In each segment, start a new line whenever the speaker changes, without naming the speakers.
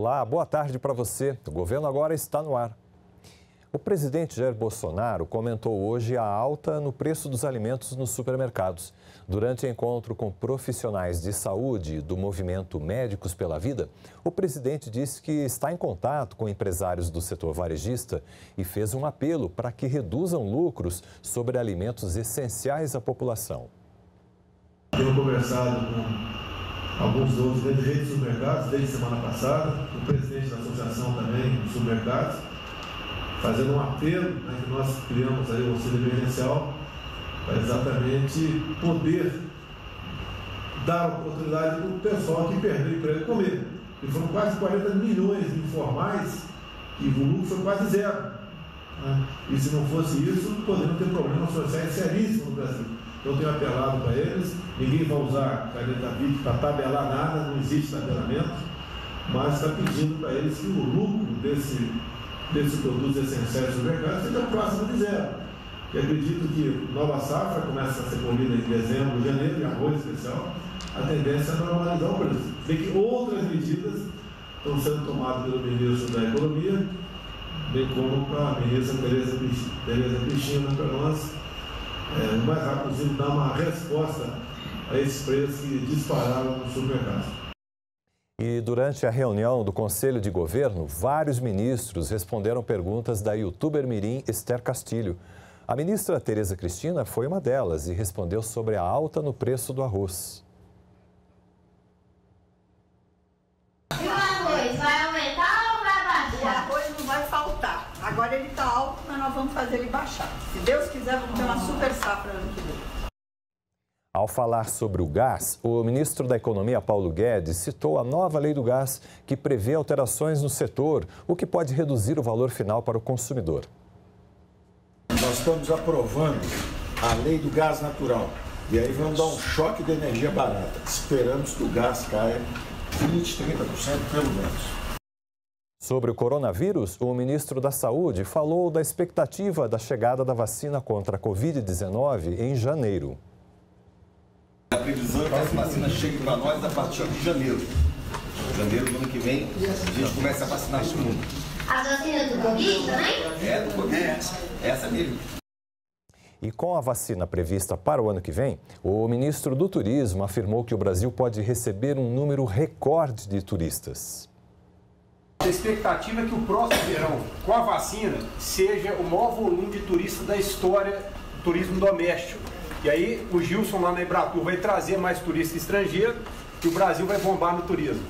Olá, boa tarde para você. O governo agora está no ar. O presidente Jair Bolsonaro comentou hoje a alta no preço dos alimentos nos supermercados. Durante encontro com profissionais de saúde do movimento Médicos pela Vida, o presidente disse que está em contato com empresários do setor varejista e fez um apelo para que reduzam lucros sobre alimentos essenciais à população.
Tenho conversado com alguns dos dirigentes dos supermercados desde semana passada, o presidente da associação também dos supermercados, fazendo um apelo né, que nós criamos aí o auxílio emergencial para exatamente poder dar oportunidade para o pessoal que perdeu o emprego comer. E foram quase 40 milhões de informais e o lucro foi quase zero. Né? E se não fosse isso, poderiam ter problemas sociais seríssimos no Brasil. Eu tenho apelado para eles, ninguém vai usar caneta BIC para tabelar nada, não existe tabelamento, mas está pedindo para eles que o lucro desse, desses produtos essenciais do mercado seja próximo de zero que acredito que nova safra começa a ser colhida em dezembro, janeiro, em arroz especial, a tendência é normalizar o preço. Tem que outras medidas estão sendo tomadas pelo ministro da Economia, bem como a ministra Tereza Cristina, para nós, é, o mais rápido possível, dar uma resposta a esses preços que dispararam no supermercado.
E durante a reunião do Conselho de Governo, vários ministros responderam perguntas da youtuber Mirim Esther Castilho. A ministra Tereza Cristina foi uma delas e respondeu sobre a alta no preço do arroz.
E o arroz vai aumentar ou vai baixar?
O arroz não vai faltar. Agora ele está alto, nós vamos fazer ele baixar. Se Deus quiser, vamos ter uma super safra ano que vem.
Ao falar sobre o gás, o ministro da Economia, Paulo Guedes, citou a nova lei do gás, que prevê alterações no setor, o que pode reduzir o valor final para o consumidor.
Nós estamos aprovando a lei do gás natural. E aí vamos dar um choque de energia barata. Esperamos que o gás caia 20, 30% pelo menos.
Sobre o coronavírus, o ministro da Saúde falou da expectativa da chegada da vacina contra a Covid-19 em janeiro.
A previsão é que essa vacina chegue para nós a partir de janeiro. Janeiro do ano que vem, a gente começa a vacinar todo mundo.
As vacinas do Covid também?
É, do Covid, essa mesmo.
E com a vacina prevista para o ano que vem, o ministro do Turismo afirmou que o Brasil pode receber um número recorde de turistas.
A expectativa é que o próximo verão, com a vacina, seja o maior volume de turistas da história do turismo doméstico. E aí o Gilson lá na Embratur vai trazer mais turistas estrangeiros e o Brasil vai bombar no turismo.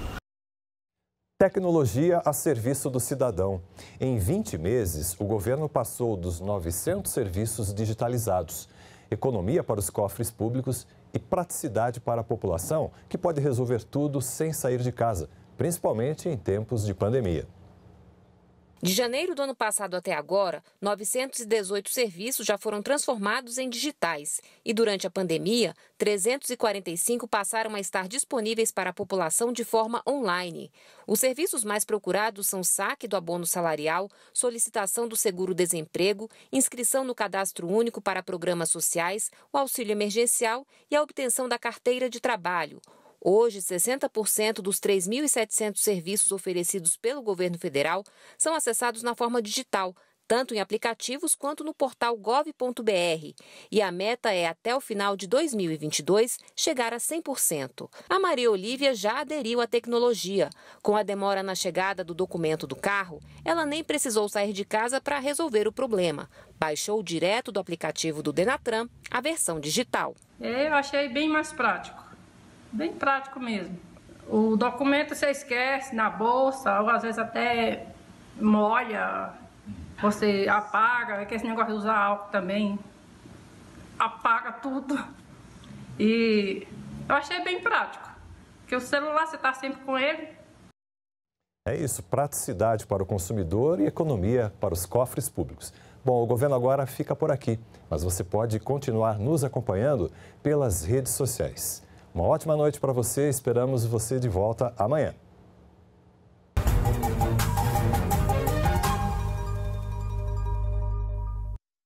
Tecnologia a serviço do cidadão. Em 20 meses, o governo passou dos 900 serviços digitalizados. Economia para os cofres públicos e praticidade para a população, que pode resolver tudo sem sair de casa, principalmente em tempos de pandemia.
De janeiro do ano passado até agora, 918 serviços já foram transformados em digitais. E durante a pandemia, 345 passaram a estar disponíveis para a população de forma online. Os serviços mais procurados são saque do abono salarial, solicitação do seguro-desemprego, inscrição no cadastro único para programas sociais, o auxílio emergencial e a obtenção da carteira de trabalho. Hoje, 60% dos 3.700 serviços oferecidos pelo governo federal são acessados na forma digital, tanto em aplicativos quanto no portal gov.br. E a meta é, até o final de 2022, chegar a 100%. A Maria Olívia já aderiu à tecnologia. Com a demora na chegada do documento do carro, ela nem precisou sair de casa para resolver o problema. Baixou direto do aplicativo do Denatran a versão digital.
Eu achei bem mais prático bem prático mesmo. O documento você esquece na bolsa, ou às vezes até molha, você apaga, é que esse negócio de usar álcool também apaga tudo. E eu achei bem prático, porque o celular você está sempre com ele.
É isso, praticidade para o consumidor e economia para os cofres públicos. Bom, o governo agora fica por aqui, mas você pode continuar nos acompanhando pelas redes sociais. Uma ótima noite para você, esperamos você de volta amanhã.